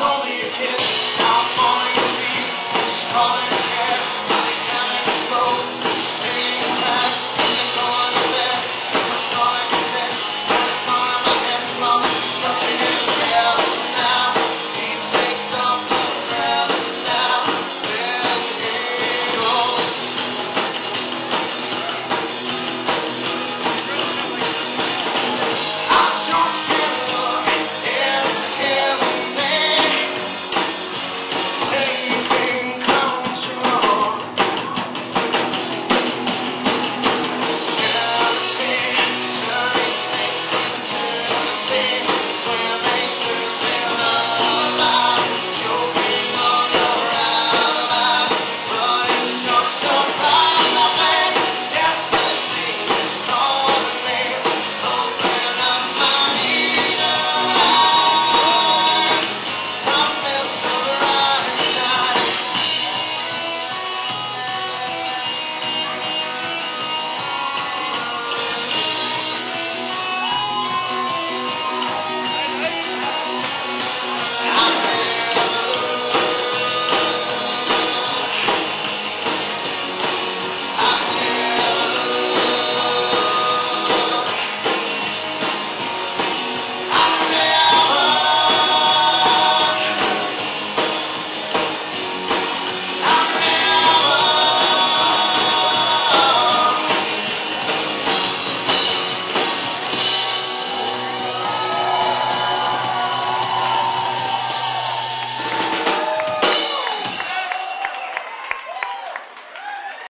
only a kiss. I'm falling asleep. Calling.